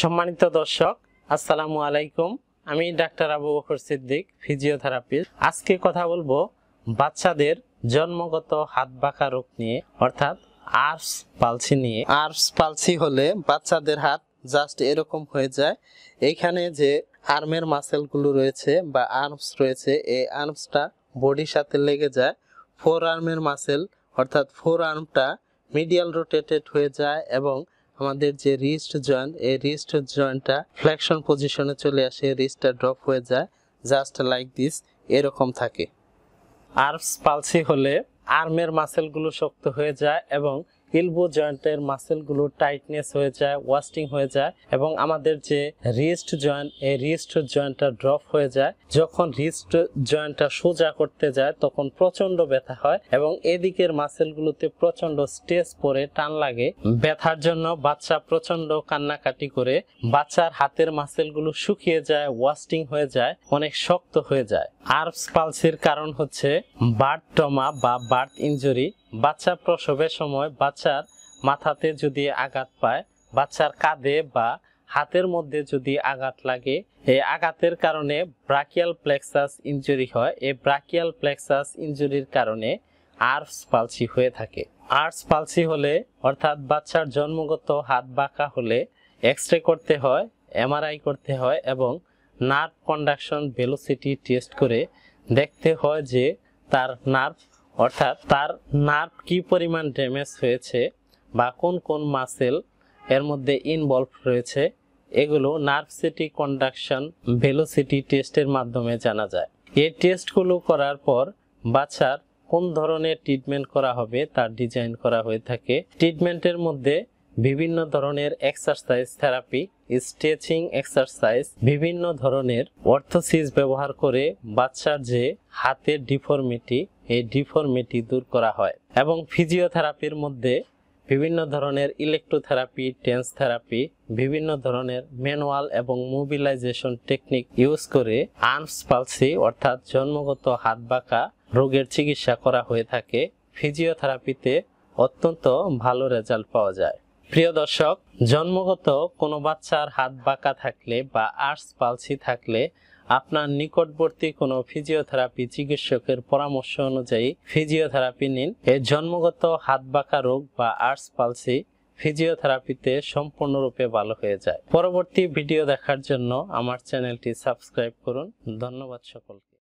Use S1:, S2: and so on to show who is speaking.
S1: সম্মানিত দর্শক, আসসালামু আলাইকুম। আমি ডাক্তার আবু বকর সিদ্দিক, ফিজিওথেরাপিস্ট। আজকে কথা বলব বাচ্চাদের জন্মগত হাত বাঁকা রোগ নিয়ে, অর্থাৎ আর্স পালসি নিয়ে। আর্স পালসি হলে বাচ্চাদের হাত জাস্ট এরকম হয়ে যায়। এইখানে যে আর্মের মাসেলগুলো রয়েছে বা আর্মস রয়েছে, এই আর্মসটা বডির সাথে লেগে যায়। ফোর আর্মের মাসেল অর্থাৎ ফোর আর্মটা মিডিয়াল রোটেটেড হয়ে যায় এবং আমাদের যে রিস্ট জয়েন্ট এই রিস্ট জয়েন্টটা ফ্লেকশন পজিশনে চলে আসে রিস্টটা ড্রপ হয়ে যায় জাস্ট লাইক দিস এরকম থাকে। আর্মস পালসি হলে আর্মের মাসেলগুলো শক্ত হয়ে যায় এবং ইলবো জয়েন্টের মাসেলগুলো টাইটনেস হয়ে যায় ওয়াস্টিং হয়ে যায় এবং আমাদের যে রিস্ট জয়েন্ট এই রিস্ট জয়েন্টটা ড্রপ হয়ে যায়। যখন রিস্ট জয়েন্টটা সোজা করতে যায়, তখন প্রচণ্ড ব্যথা হয় এবং এদিকের মাসেলগুলোতে প্রচণ্ড স্ট্রেস পরে টান লাগে। ব্যথার জন্য বাচ্চা প্রচণ্ড কান্নাকাটি করে, বাচ্চার হাতের মাসেলগুলো শুকিয়ে যায় ওয়াস্টিং হয়ে যায়, অনেক শক্ত হয়ে যায়। আর্মস পালসির কারণ হচ্ছে বার্থ টমা বা বার্থ ইনজুরি। বাচ্চা প্রসবের সময় বাচ্চার মাথাতে যদি আঘাত পায়, বাচ্চার কাঁধে বা হাতের মধ্যে যদি আঘাত লাগে, এই আঘাতের কারণে ব্রাকিয়াল প্লেক্সাস ইনজুরি হয়। এই ব্রাকিয়াল প্লেক্সাস ইনজুরির কারণে আর্স পালসি হয়ে থাকে। আর্স পালসি হলে, অর্থাৎ বাচ্চার জন্মগত হাত বাঁকা হলে এক্স রে করতে হয়, এমআরআই করতে হয় এবং নার্ভ কন্ডাকশন ভেলোসিটি টেস্ট করে দেখতে হয় যে তার নার্ভ অর্থাৎ তার নার্ভ কি পরিমাণ ড্যামেজ হয়েছে বা কোন কোন মাসেল এর মধ্যে ইনভলভ রয়েছে, এগুলো নার্ভ সিটি কন্ডাকশন ভেলোসিটি টেস্টের মাধ্যমে জানা যায়। এই টেস্টগুলো করার পর বাচ্চার কোন ধরনের ট্রিটমেন্ট করা হবে, তার ডিজাইন করা হয়ে থাকে। ট্রিটমেন্টের মধ্যে বিভিন্ন ধরনের এক্সারসাইজ থেরাপি স্ট্রেচিং এক্সারসাইজ বিভিন্ন ধরনের অর্থোসিস ব্যবহার করে বাচ্চার যে হাতের ডিফর্মিটি এই ডিফর্মিটি দূর করা হয়। এবং ফিজিওথেরাপির মধ্যে বিভিন্ন ধরনের ইলেকট্রোথেরাপি টেন্স থেরাপি বিভিন্ন ধরনের ম্যানুয়াল এবং মোবিলাইজেশন টেকনিক ইউজ করে আর্মস পালসি অর্থাৎ জন্মগত হাত বাঁকা রোগের চিকিৎসা করা হয়ে থাকে। ফিজিওথেরাপিতে অত্যন্ত ভালো রেজাল্ট পাওয়া যায়। প্রিয় দর্শক, জন্মগত কোনো বাচ্চার হাত বাঁকা থাকলে বা আর্টস পালসি থাকলে আপনার নিকটবর্তী কোনো ফিজিওথেরাপি চিকিৎসকের পরামর্শ অনুযায়ী ফিজিওথেরাপি নিন। এই জন্মগত হাত বাঁকা রোগ বা আর্টস পালসি ফিজিওথেরাপিতে সম্পূর্ণরূপে ভালো হয়ে যায়। পরবর্তী ভিডিও দেখার জন্য আমার চ্যানেলটি সাবস্ক্রাইব করুন। ধন্যবাদ সকলকে।